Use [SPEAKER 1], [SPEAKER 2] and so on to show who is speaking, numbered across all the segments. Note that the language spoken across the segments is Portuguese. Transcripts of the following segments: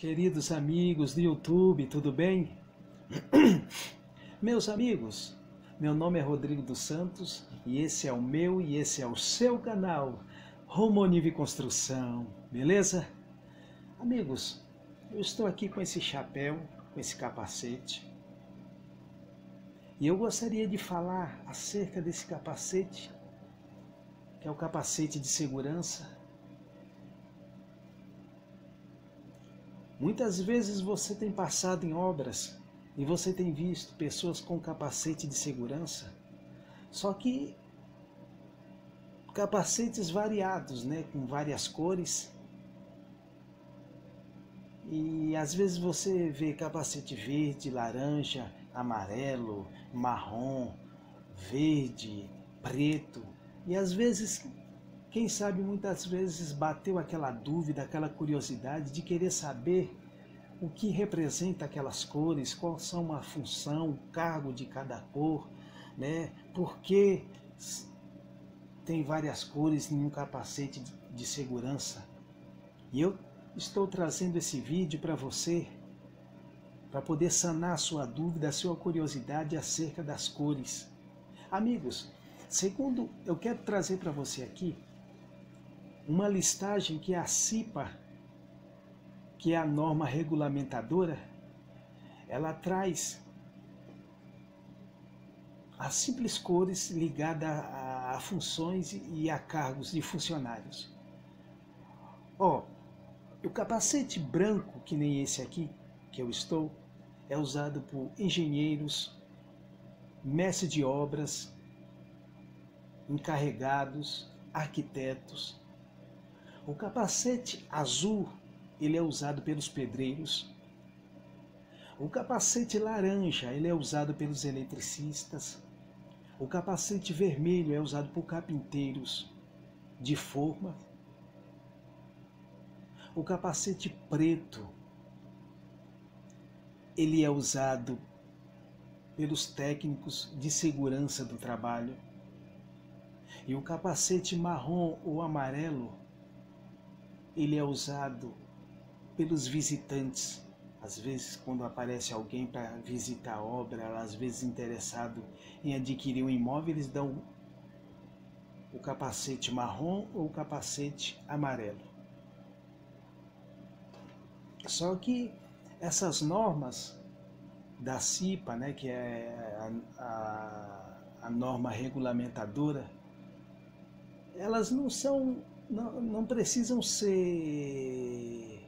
[SPEAKER 1] queridos amigos do YouTube, tudo bem? Meus amigos, meu nome é Rodrigo dos Santos e esse é o meu e esse é o seu canal Romonive Construção, beleza? Amigos, eu estou aqui com esse chapéu, com esse capacete e eu gostaria de falar acerca desse capacete, que é o capacete de segurança Muitas vezes você tem passado em obras e você tem visto pessoas com capacete de segurança, só que capacetes variados, né, com várias cores. E às vezes você vê capacete verde, laranja, amarelo, marrom, verde, preto. E às vezes quem sabe muitas vezes bateu aquela dúvida, aquela curiosidade de querer saber o que representa aquelas cores, qual são a função, o cargo de cada cor, né? Por que tem várias cores em um capacete de segurança? E eu estou trazendo esse vídeo para você para poder sanar a sua dúvida, a sua curiosidade acerca das cores. Amigos, segundo eu quero trazer para você aqui uma listagem que a CIPA, que é a norma regulamentadora, ela traz as simples cores ligadas a, a funções e a cargos de funcionários. Ó, oh, o capacete branco, que nem esse aqui, que eu estou, é usado por engenheiros, mestres de obras, encarregados, arquitetos, o capacete azul, ele é usado pelos pedreiros. O capacete laranja, ele é usado pelos eletricistas. O capacete vermelho é usado por carpinteiros de forma. O capacete preto, ele é usado pelos técnicos de segurança do trabalho. E o capacete marrom ou amarelo ele é usado pelos visitantes. Às vezes, quando aparece alguém para visitar a obra, às vezes interessado em adquirir um imóvel, eles dão o capacete marrom ou o capacete amarelo. Só que essas normas da CIPA, né, que é a, a, a norma regulamentadora, elas não são não, não precisam ser,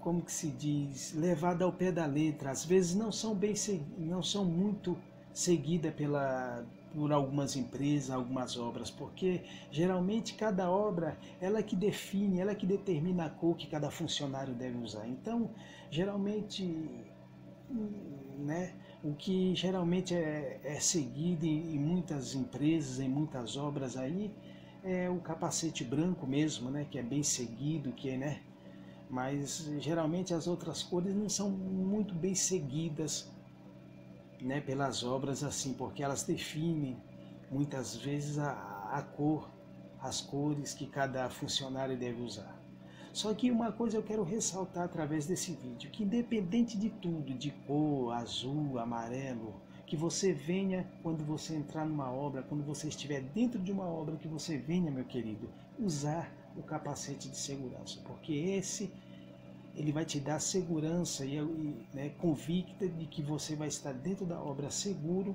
[SPEAKER 1] como que se diz, levadas ao pé da letra. Às vezes não são bem, não são muito seguidas pela por algumas empresas, algumas obras, porque geralmente cada obra ela que define, ela que determina a cor que cada funcionário deve usar. Então, geralmente, né, o que geralmente é, é seguido em, em muitas empresas, em muitas obras aí, é o capacete branco mesmo, né, que é bem seguido, que é, né, mas geralmente as outras cores não são muito bem seguidas, né, pelas obras assim, porque elas definem muitas vezes a, a cor, as cores que cada funcionário deve usar. Só que uma coisa eu quero ressaltar através desse vídeo, que independente de tudo, de cor, azul, amarelo, que você venha quando você entrar numa obra, quando você estiver dentro de uma obra, que você venha, meu querido, usar o capacete de segurança, porque esse ele vai te dar segurança e, né, convicta de que você vai estar dentro da obra seguro,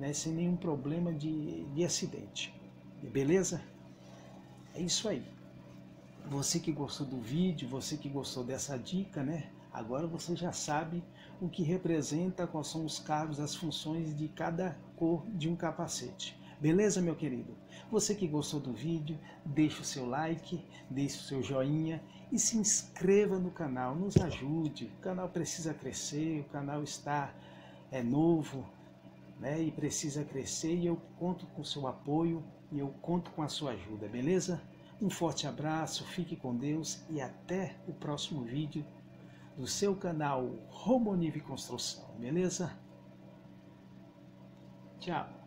[SPEAKER 1] né, sem nenhum problema de, de acidente. Beleza? É isso aí. Você que gostou do vídeo, você que gostou dessa dica, né? Agora você já sabe o que representa, quais são os cargos, as funções de cada cor de um capacete. Beleza, meu querido? Você que gostou do vídeo, deixe o seu like, deixe o seu joinha e se inscreva no canal, nos ajude. O canal precisa crescer, o canal está é novo, né? E precisa crescer e eu conto com o seu apoio e eu conto com a sua ajuda, beleza? Um forte abraço, fique com Deus e até o próximo vídeo do seu canal Romonive Construção, beleza? Tchau!